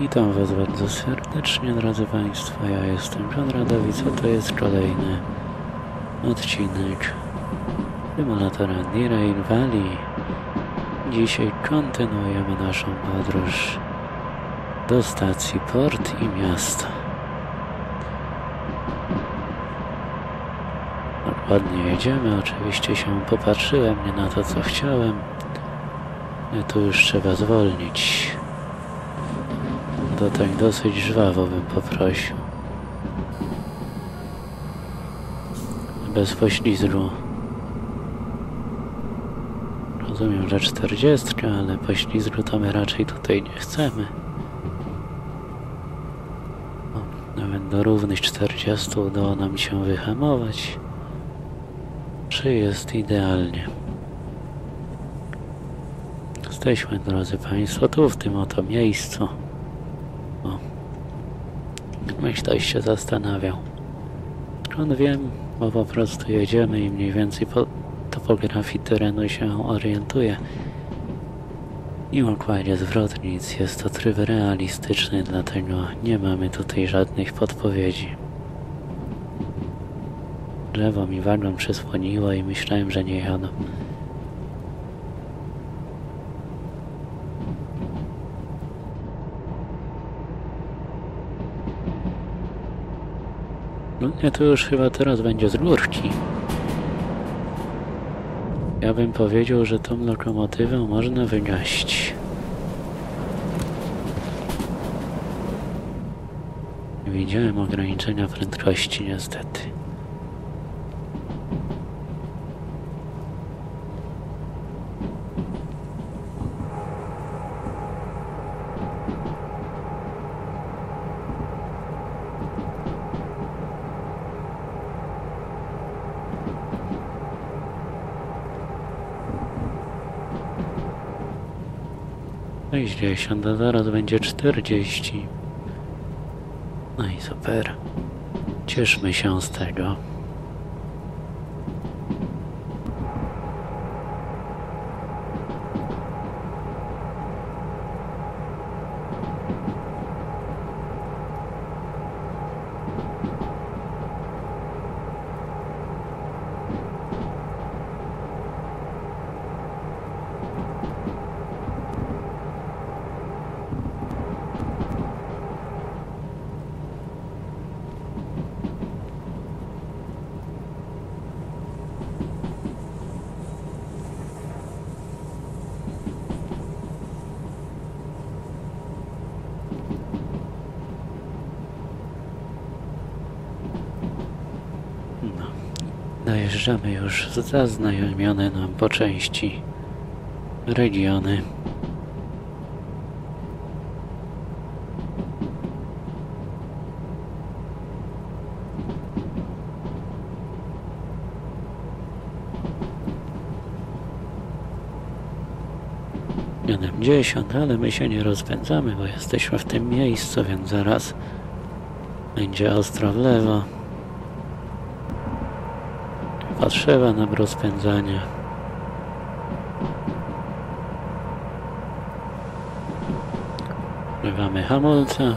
Witam Was bardzo serdecznie, drodzy Państwo. Ja jestem John Radowic, a to jest kolejny odcinek Symulatora Derail Valley. Dzisiaj kontynuujemy naszą podróż do stacji Port i Miasto. Ładnie jedziemy, oczywiście się popatrzyłem nie na to, co chciałem. Tu już trzeba zwolnić. To tak dosyć żwawo bym poprosił. Bez poślizgu. Rozumiem, że 40, ale poślizgu to my raczej tutaj nie chcemy. O, nawet do równych 40 udało nam się wyhamować. Czy jest idealnie? Jesteśmy, drodzy Państwo, tu w tym oto miejscu. O. Myśl ktoś się zastanawiał. Skąd wiem, bo po prostu jedziemy i mniej więcej po topografii terenu się orientuje. I układzie zwrotnic jest to tryb realistyczny, dlatego nie mamy tutaj żadnych podpowiedzi. Drzewo mi wagon przysłoniło i myślałem, że nie jadą. No nie, to już chyba teraz będzie z górki. Ja bym powiedział, że tą lokomotywę można wygaść. Widziałem ograniczenia prędkości niestety. Sześćdziesiąt, a zaraz będzie czterdzieści. No i super. Cieszmy się z tego. No. Dojeżdżamy już zaznajomione nam po części regiony. Siedemdziesiąt, ale my się nie rozpędzamy, bo jesteśmy w tym miejscu, więc zaraz będzie ostro w lewo. Potrzeba nam rozpędzania. Wrywamy hamulce.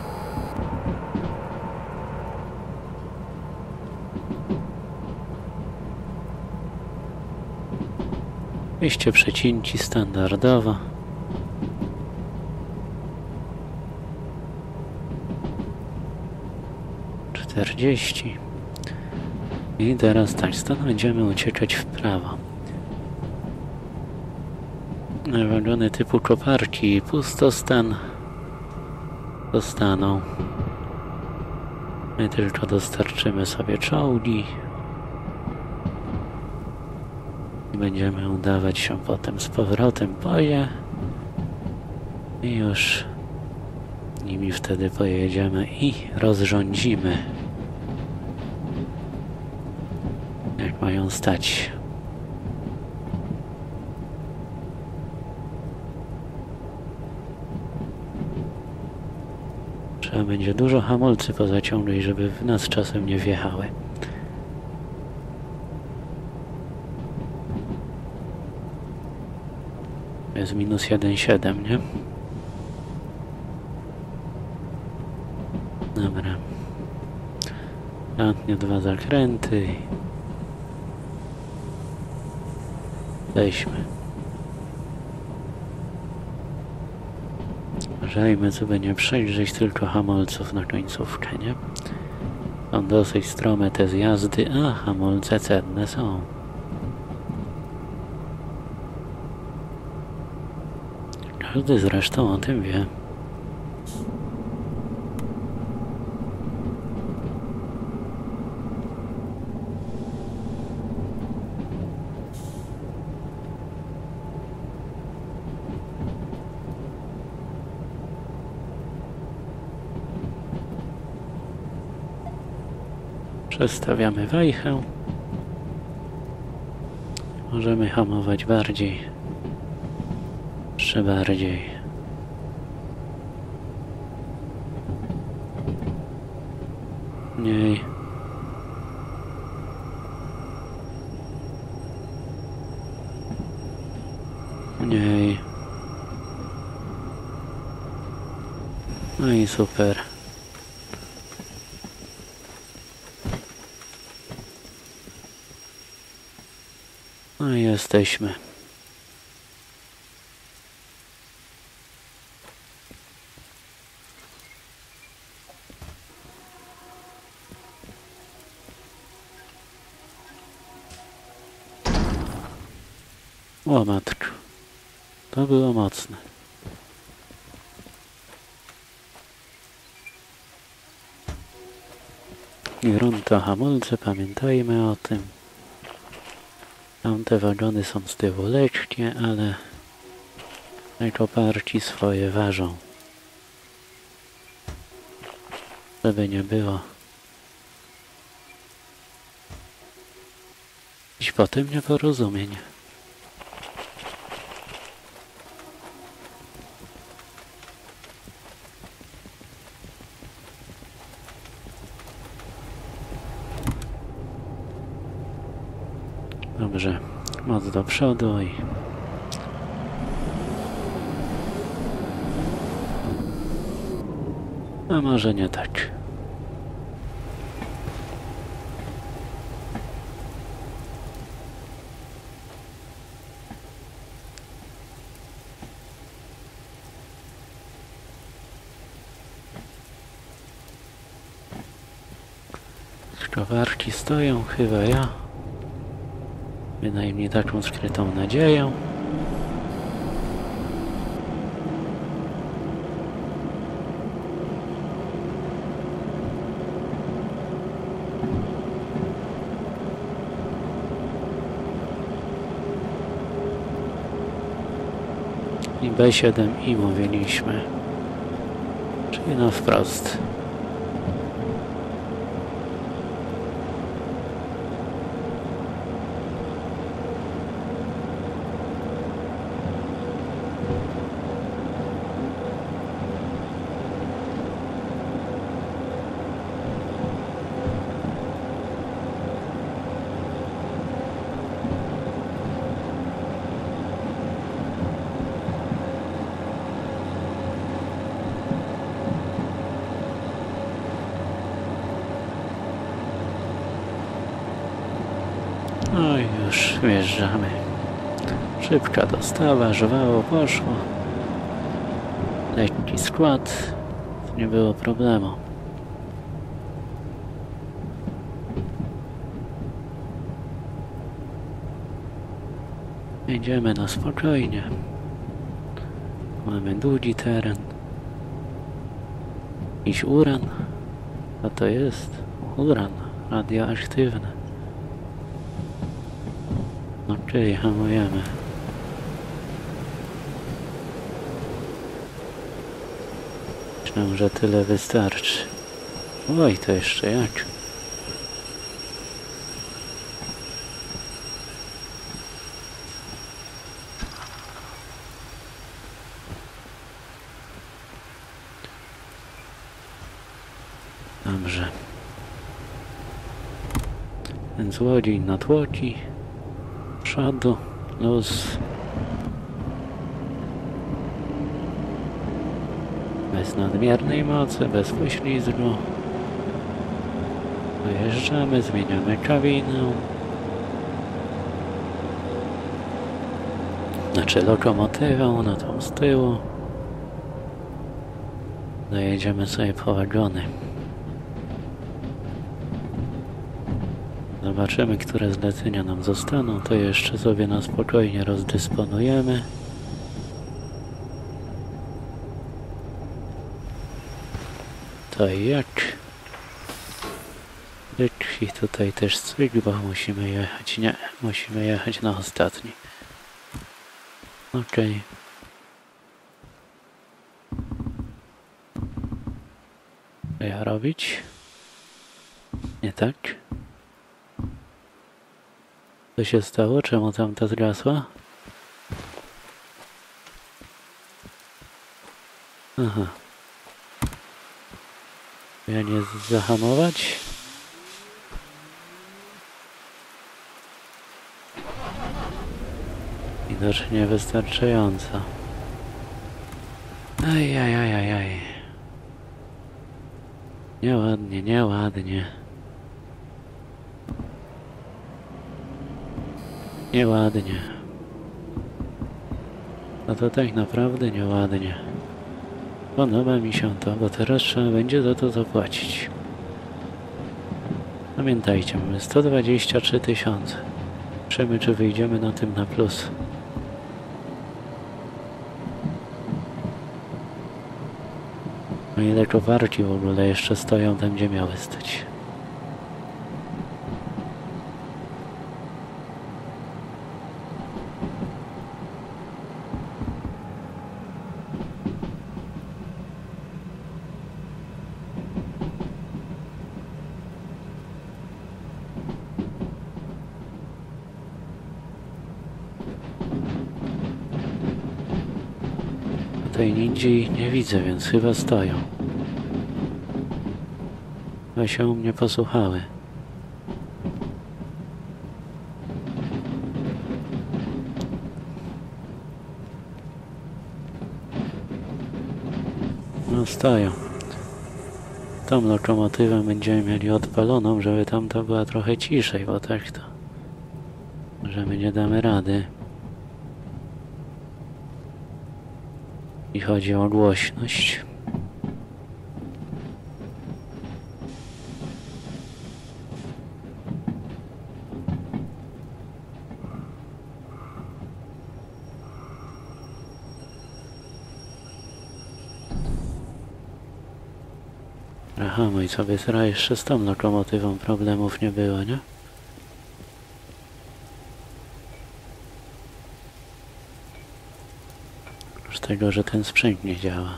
Wyjście przecinci standardowo. Czterdzieści. I teraz tak, stąd będziemy uciekać w prawo. Wagony typu koparki pustostan zostaną. My tylko dostarczymy sobie czołgi. I będziemy udawać się potem z powrotem po je. I już nimi wtedy pojedziemy i rozrządzimy jak mają stać. Trzeba będzie dużo hamulcy pozaciągnąć, żeby w nas czasem nie wjechały. Jest minus 1,7, nie? Dobra. Ostatnie dwa zakręty. Weźmy. Uważajmy, żeby nie przejrzeć tylko hamulców na końcówkę, nie? Są dosyć strome te zjazdy, a hamulce cenne są. Każdy zresztą o tym wie. Przestawiamy wajchę. Możemy hamować bardziej. Jeszcze bardziej. Mniej. Mniej. No i super. No i jesteśmy. O matko. To było mocne. Grunto hamulce, pamiętajmy o tym. Tamte wagony są z tyłu lekkie, ale jako parci swoje ważą. Żeby nie było. Dziś po tym nieporozumień. Dobrze, moc do przodu i... A może nie tak. Skrowarki stoją, chyba ja. Bynajmniej taką skrytą nadzieję. I B7i mówiliśmy. Czyli no wprost. No i już wjeżdżamy. Dostawa, żwało poszło. Lekki skład, nie było problemu. Jedziemy na spokojnie. Mamy długi teren. Jakiś uran. Co to jest? Uran radioaktywny. Okej, hamujemy. Myślę, że tyle wystarczy. Oj, to jeszcze jak. Dobrze. Ten złodziej natłoki przodu, luz. Nadmiernej mocy, bez poślizgu. Dojeżdżamy, zmieniamy kabinę. Znaczy lokomotywą, na tą z tyłu. Dojedziemy sobie po wagony. Zobaczymy, które zlecenia nam zostaną. To jeszcze sobie na spokojnie rozdysponujemy. To jak? I tutaj też cyk, bo musimy jechać. Nie, musimy jechać na ostatni. Okej. Co ja robić? Nie tak? Co się stało? Czemu tamta zgasła? Aha. Ja nie zahamować? Widocznie wystarczająco. Ajajajajaj. Nieładnie, nieładnie. Nieładnie. No to tak naprawdę nieładnie. Podoba mi się to, bo teraz trzeba będzie za to zapłacić. Pamiętajcie, mamy 123 tysiące. Zobaczymy, czy wyjdziemy na tym na plus. No ile kowarki w ogóle jeszcze stoją tam, gdzie miały stać. Tutaj nigdzie ich nie widzę, więc chyba stoją. Chyba się u mnie posłuchały. No stoją. Tą lokomotywę będziemy mieli odpaloną, żeby tamta była trochę ciszej, bo tak to... Że my nie damy rady. I chodzi o głośność. Aha, no i sobie teraz jeszcze z tą lokomotywą problemów nie było, nie? Z tego, że ten sprzęt nie działa.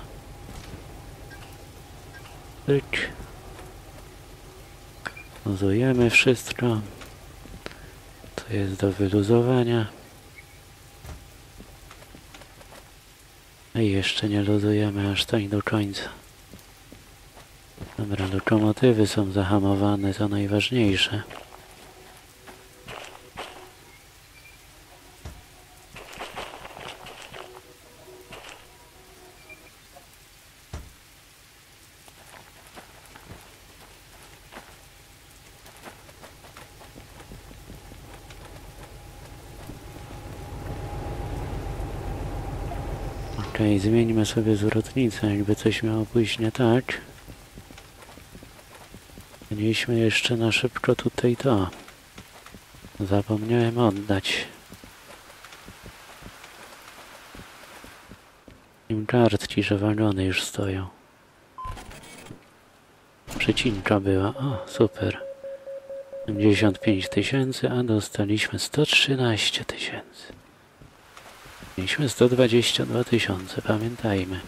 Tyk. Luzujemy wszystko. To jest do wyluzowania. No I jeszcze nie luzujemy aż tak do końca. Dobra, lokomotywy są zahamowane, to najważniejsze. Okej, zmieńmy sobie zwrotnicę, jakby coś miało pójść nie tak. Mieliśmy jeszcze na szybko tutaj to. Zapomniałem oddać. Im kartki, że wagony już stoją. Przecinka była. O, super. 75 tysięcy, a dostaliśmy 113 tysięcy. Mieliśmy 122 tysiące, pamiętajmy.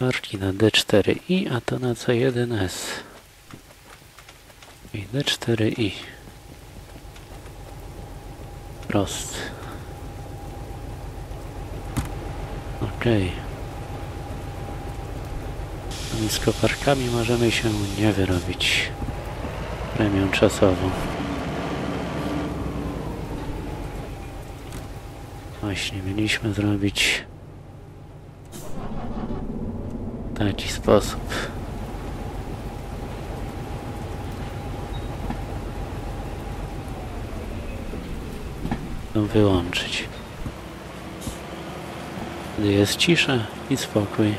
Marki na D4i, a to na C1S. I D4i. Prost. Okej. Okay. Z koparkami możemy się nie wyrobić. Premią czasową. Właśnie, mieliśmy zrobić w taki sposób. No, wyłączyć. Gdy jest cisza i spokój.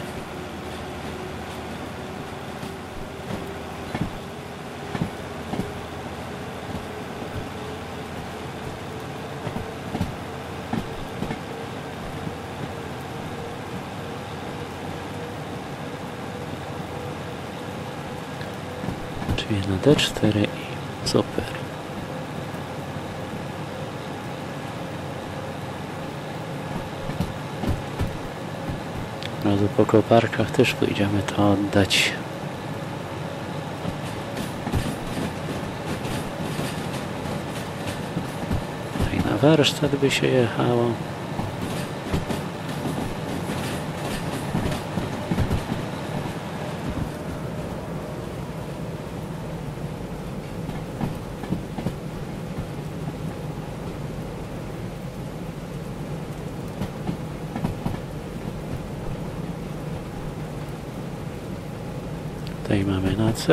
Czyli na D4 i super. Razu po koparkach też pójdziemy to oddać. I na warsztat by się jechało. Tutaj A,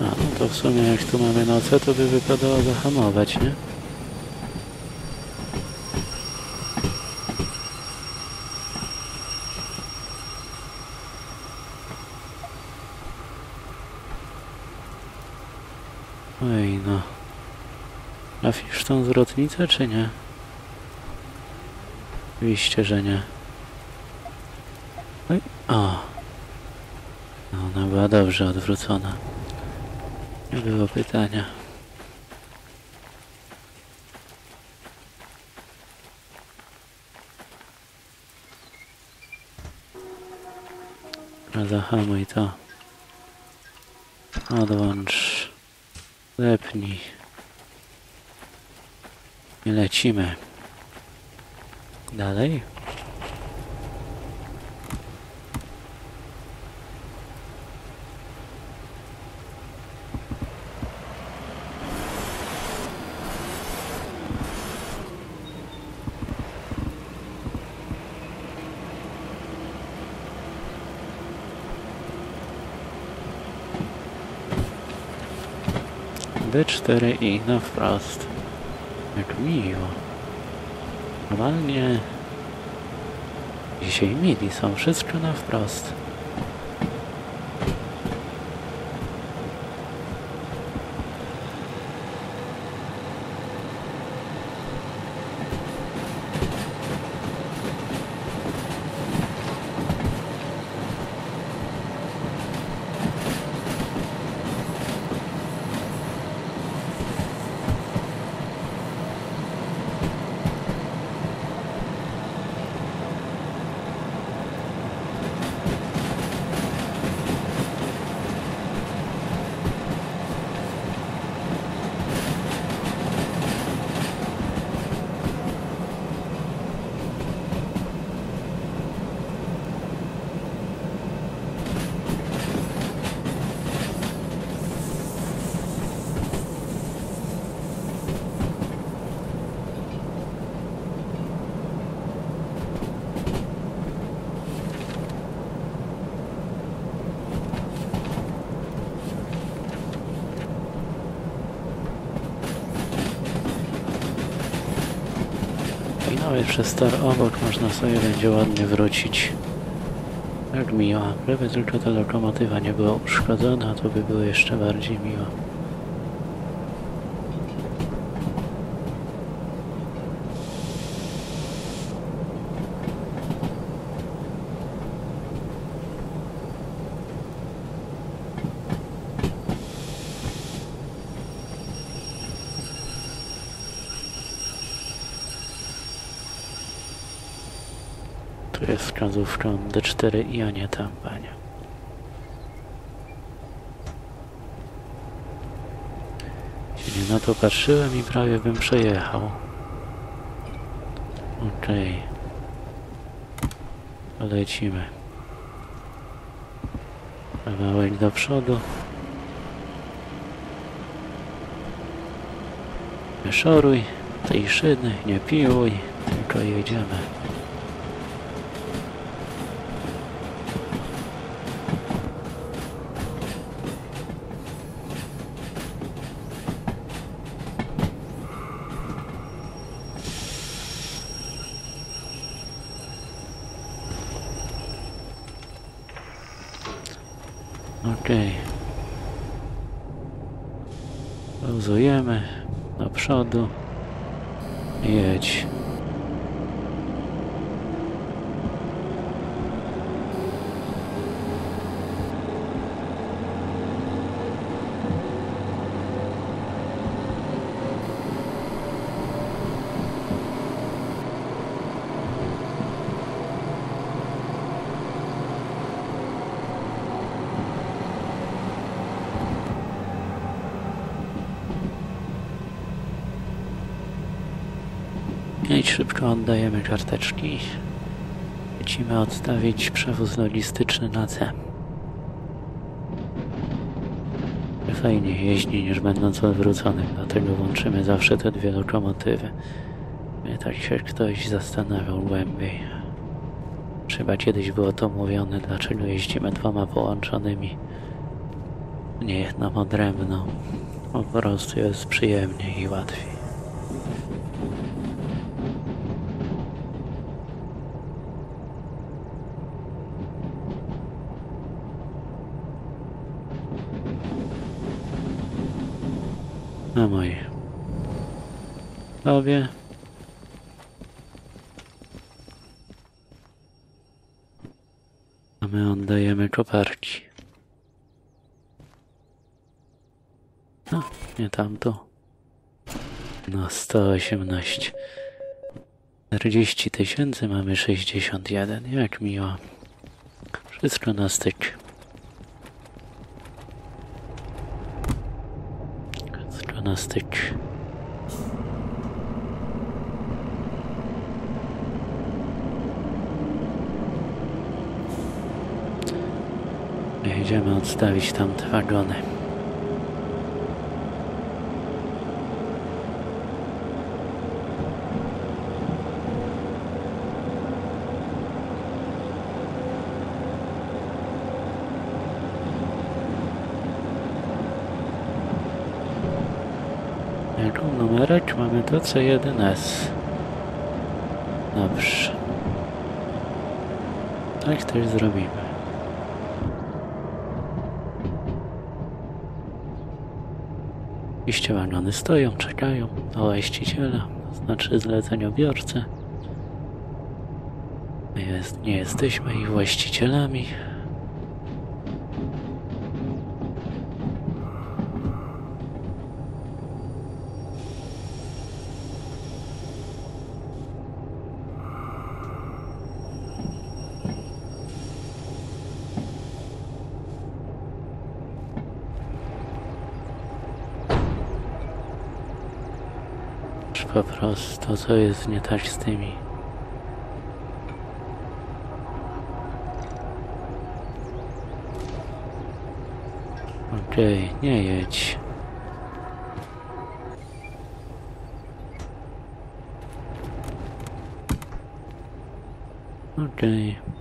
no to w sumie jak tu mamy na C, to by wypadało zahamować, nie? Oj no. Trafisz tą zwrotnicę, czy nie? Oczywiście, że nie. Oj, o. No, ona była dobrze odwrócona. Nie było pytania. A zahamuj to. Odłącz. Lepnij. I lecimy. Dalej. D4 i na wprost. Jak miło. Normalnie dzisiaj mili są wszystko na wprost. I nawet przez tor obok można sobie będzie ładnie wrócić. Jak miło. Gdyby tylko ta lokomotywa nie była uszkodzona, to by było jeszcze bardziej miło. Jest wskazówką D4 i a nie tam, panie. Czyli na to patrzyłem i prawie bym przejechał. Okej. Lecimy. Kawałek do przodu. Nie szoruj. tej szyny, nie piłuj, tylko jedziemy. Okej. Pauzujemy do przodu. Jedź. Szybko, oddajemy karteczki. Lecimy odstawić przewóz logistyczny na C. Fajnie jeździ niż będąc odwróconym, dlatego włączymy zawsze te dwie lokomotywy. Mnie tak się ktoś zastanawiał głębiej. Chyba kiedyś było to mówione, dlaczego jeździmy dwoma połączonymi. Nie jedną odrębną. Po prostu jest przyjemniej i łatwiej. Na moje. Tobie. A my oddajemy koparki. No, nie tamto. No, 118. 40 tysięcy, mamy 61. Jak miło. Wszystko na styk. Styk. Jedziemy odstawić tamte wagony. Jaką numerek? Mamy to C1S. Dobrze. Tak też zrobimy. Oczywiście wagony stoją, czekają na właściciela, to znaczy zleceniobiorcę. My jest, nie jesteśmy ich właścicielami. Prostu co jest nie tak z tymi? Okej, nie jedź. Okej.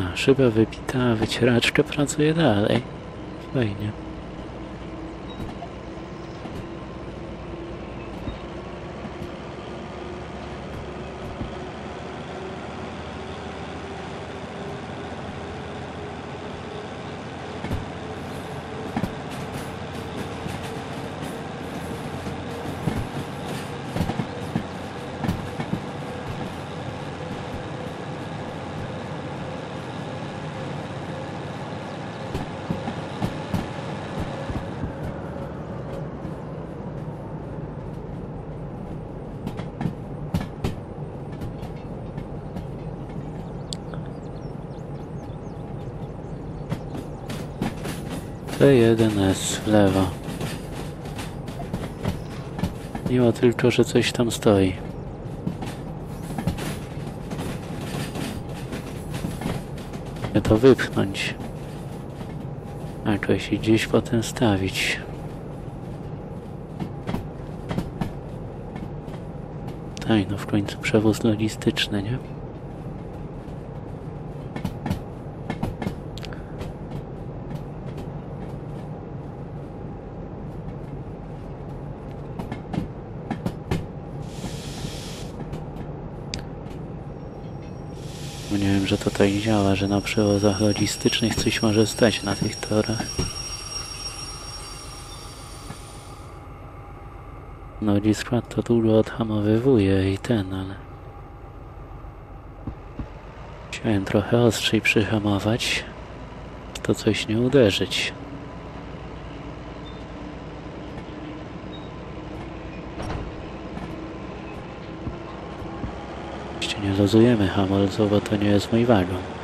A, szyba wybita, wycieraczka pracuje dalej. Fajnie. T1S w lewo. Miło tylko, że coś tam stoi. Chcę to wypchnąć. To się gdzieś potem stawić. Tak, no w końcu przewóz logistyczny, nie? Że to tak działa, że na przewozach logistycznych coś może stać na tych torach. No Discord to długo odhamowywuje i ten, ale... Chciałem trochę ostrzej przyhamować, to coś nie uderzyć. Hamulców, bo to nie jest mój wagon.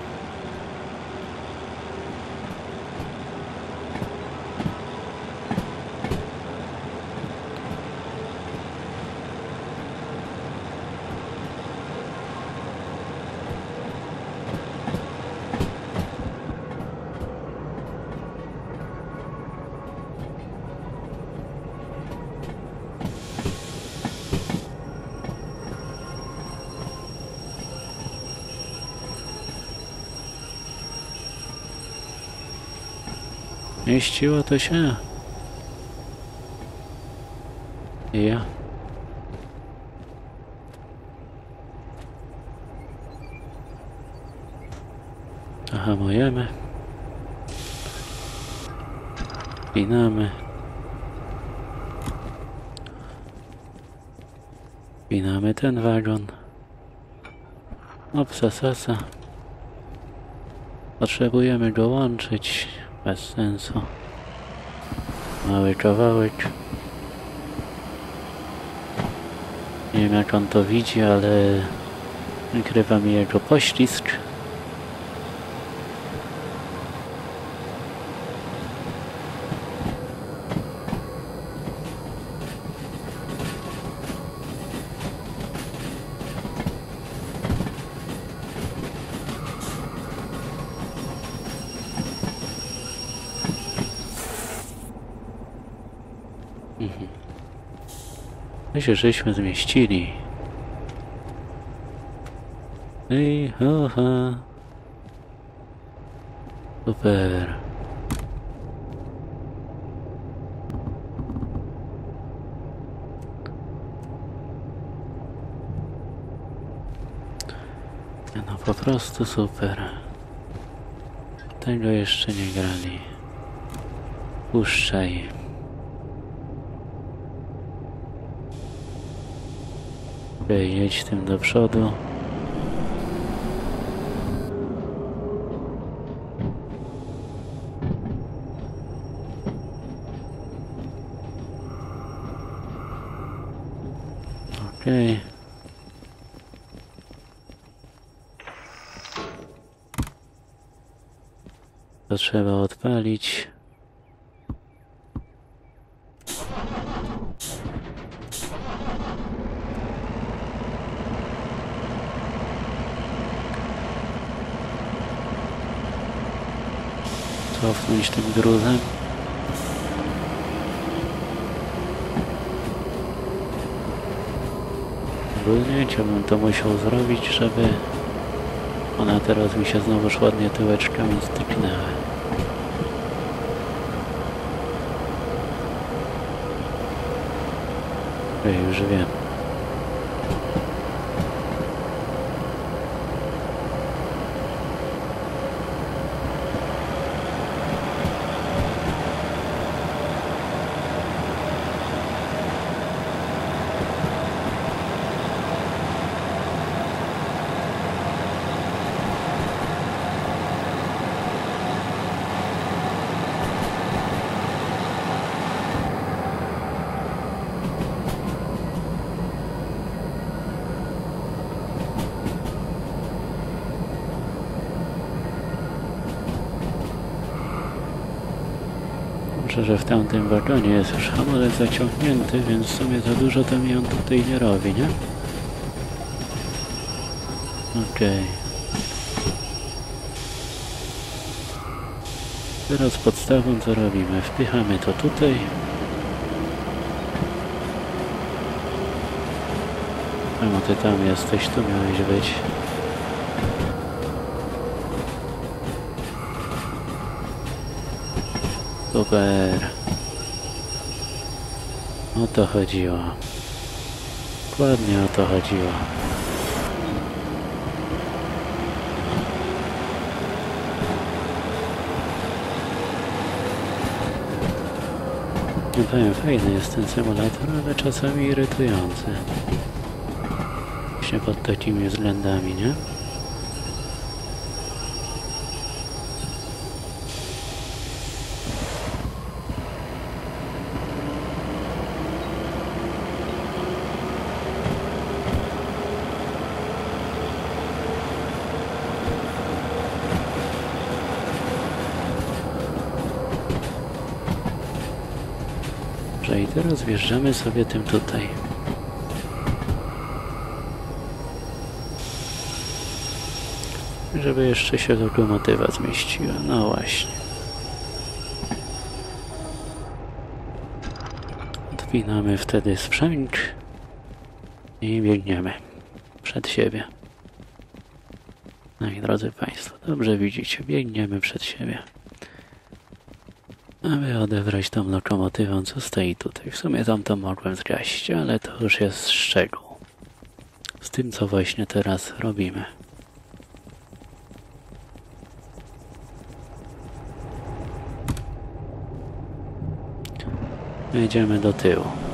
Mieściło to się. Ja. Hamujemy. Pinamy. Pinamy ten wagon. Opsa sasa. Potrzebujemy go łączyć. Bez sensu. Mały kawałek. Nie wiem jak on to widzi, ale wykrywa mi jego poślizg. Się żeśmy zmieścili. Ej, ho, ha. Super. No po prostu super. Tego jeszcze nie grali. Puszczaj. Okej, jedź tym do przodu. Okej. To trzeba odpalić. Cofnąć tym gruzem. Ogólnie bym to musiał zrobić, żeby ona teraz mi się znowuż ładnie tyłeczkami styknęła. Ej, już wiem. Dobrze, że w tamtym wagonie jest już hamulec zaciągnięty, więc w sumie za dużo to mi on tutaj nie robi, nie? Okej. Teraz podstawą co robimy? Wpychamy to tutaj. Czemu ty tam jesteś? Tu miałeś być. Super. O to chodziło. Dokładnie o to chodziło. Nie powiem, fajny jest ten symulator, ale czasami irytujący. Właśnie pod takimi względami, nie? Dobrze, i teraz wjeżdżamy sobie tym tutaj. Żeby jeszcze się lokomotywa zmieściła. No właśnie. Odpinamy wtedy sprzęt i biegniemy przed siebie. No i drodzy Państwo, dobrze widzicie, biegniemy przed siebie aby odebrać tą lokomotywę, co stoi tutaj. W sumie tam to mogłem zgaść, ale to już jest szczegół. Z tym, co właśnie teraz robimy. Jedziemy do tyłu.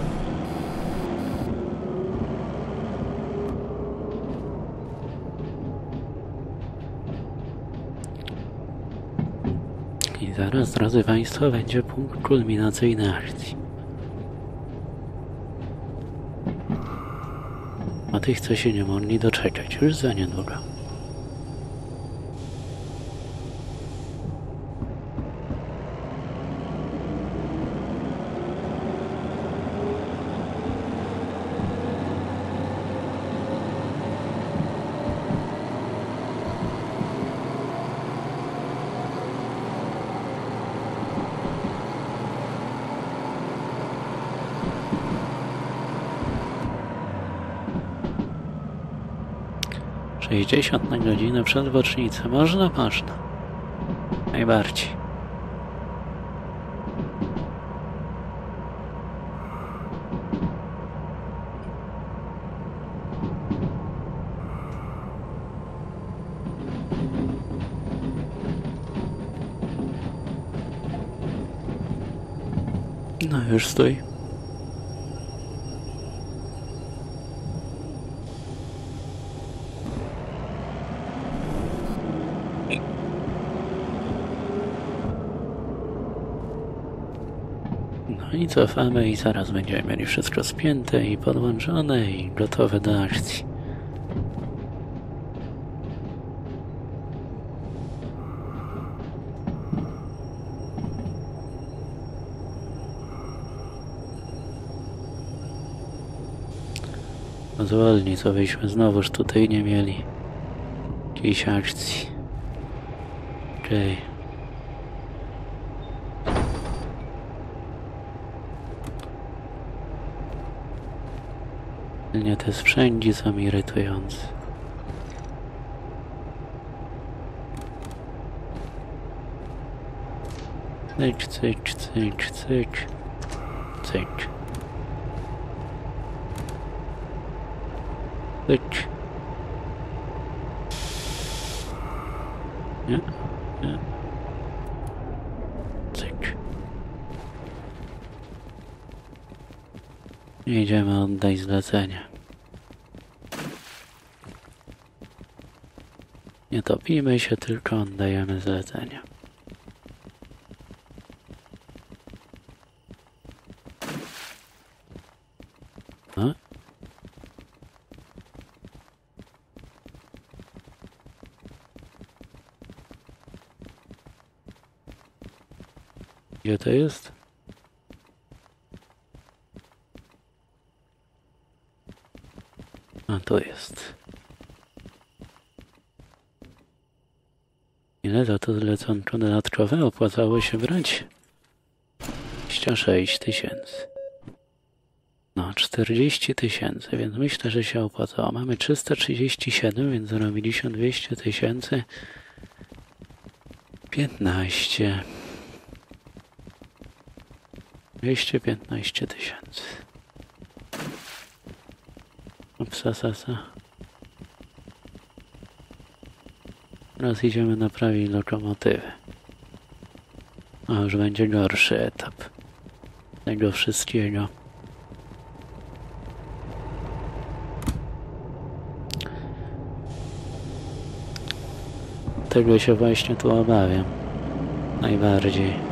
I zaraz, drodzy Państwo, będzie punkt kulminacyjny akcji. A tych, co się nie mogli doczekać, już za niedługo. Sześćdziesiąt na godzinę przed bocznicę. Można? Można. Najbardziej. No już stój. No i cofamy i zaraz będziemy mieli wszystko spięte i podłączone i gotowe do akcji. Zwolnij, co byśmy znowuż tutaj nie mieli jakiejś akcji. Okej. Nie te sprzęgi są irytujące. Cyk, cyk, cyk, cyk, cyk. Cyk. Nie, nie. Cyk. Idziemy oddać zlecenie. Nie topimy się, tylko oddajemy zlecenie. No. Gdzie to jest? A to jest. Ile za to zleconko dodatkowe opłacało się brać? 26 tysięcy. No, 40 tysięcy, więc myślę, że się opłacało. Mamy 337, więc zarobiliśmy 200 tysięcy. 15. 215 tysięcy. Upsa, sasa. Teraz idziemy naprawić lokomotywy. A już będzie gorszy etap tego wszystkiego. Tego się właśnie tu obawiam. Najbardziej.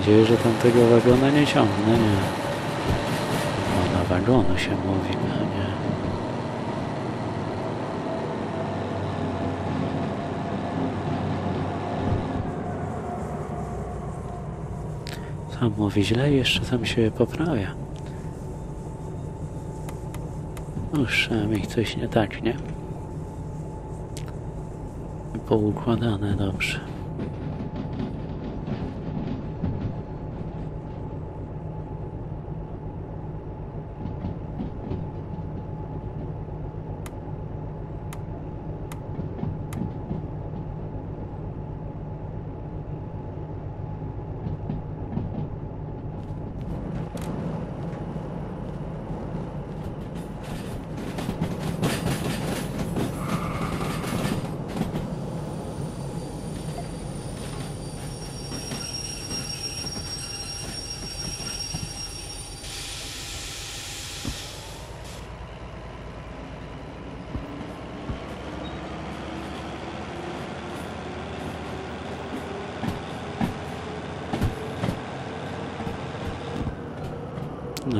Nadzieję, że tamtego wagona nie ciągnę, nie. No, na wagonu się mówi, a nie. Sam mówi źle i jeszcze sam się poprawia. No, trzeba mieć coś nie tak, nie? Poukładane dobrze.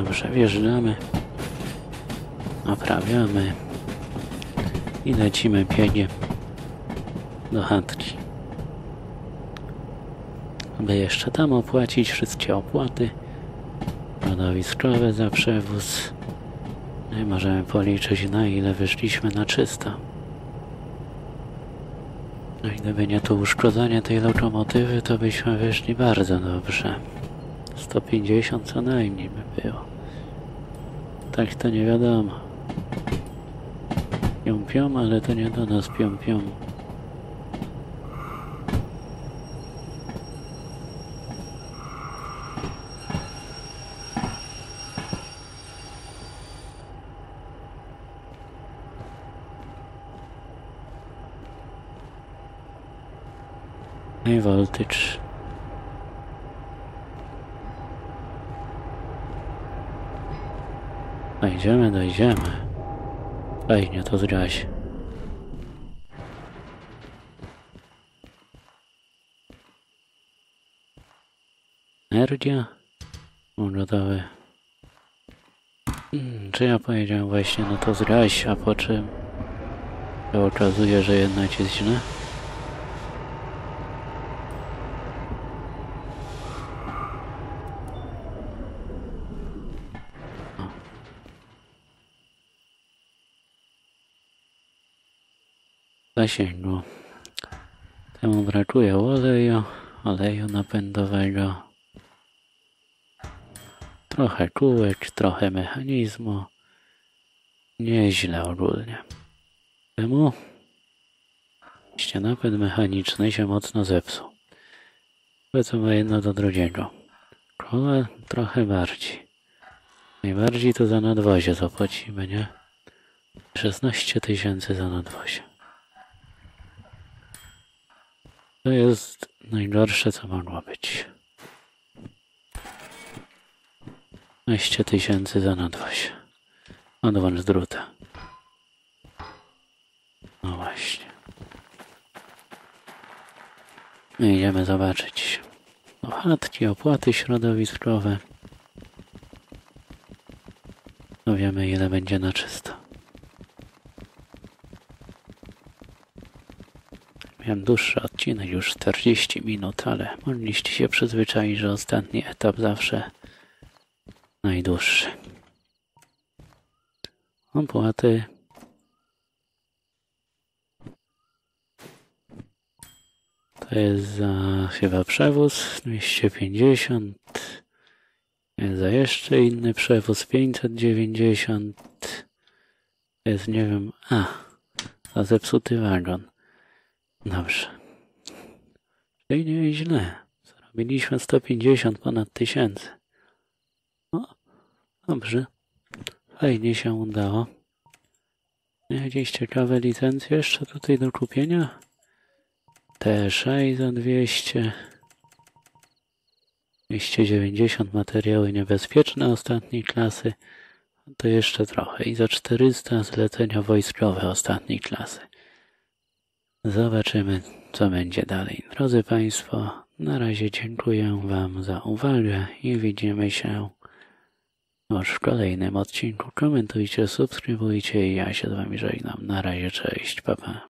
Dobrze, wjeżdżamy. Naprawiamy. I lecimy biegiem do chatki. Aby jeszcze tam opłacić wszystkie opłaty. Środowiskowe za przewóz. No i możemy policzyć na ile wyszliśmy na 300. No i gdyby nie to uszkodzenie tej lokomotywy, to byśmy wyszli bardzo dobrze. 150 co najmniej by było. Tak to nie wiadomo. Pią pią, ale to nie do nas pią pią. Dojdziemy. Fajnie to zgaś. Energia? Gotowe. Hmm, czy ja powiedziałem właśnie, no to zgaś, a po czym się okazuje, że jednak jest źle? Zasięgu. Temu brakuje oleju, oleju napędowego. Trochę kółek, trochę mechanizmu. Nieźle ogólnie. Temu napęd mechaniczny się mocno zepsuł. Ma jedno do drugiego. Koła trochę bardziej. Najbardziej to za nadwozie zapłacimy, nie? 16 tysięcy za nadwozie. To jest najgorsze, co mogło być. 15 tysięcy za nadwozie. Odłącz druta. No właśnie. Idziemy zobaczyć. Chatki, opłaty środowiskowe. No wiemy ile będzie na czysto. Miałem dłuższy odcinek, już 40 minut, ale mogliście się przyzwyczaić, że ostatni etap zawsze najdłuższy. Opłaty. To jest za chyba przewóz 250. Jest za jeszcze inny przewóz 590. Jest nie wiem. A, za zepsuty wagon. Dobrze. Czyli nieźle. Zarobiliśmy 150 ponad tysięcy. O, dobrze. Fajnie się udało. Jakieś ciekawe licencje jeszcze tutaj do kupienia? T6 za 200. 290 materiały niebezpieczne ostatniej klasy. To jeszcze trochę. I za 400 zlecenia wojskowe ostatniej klasy. Zobaczymy, co będzie dalej. Drodzy Państwo, na razie dziękuję Wam za uwagę i widzimy się już w kolejnym odcinku. Komentujcie, subskrybujcie i ja się z Wami żegnam. Na razie, cześć, papa. Pa.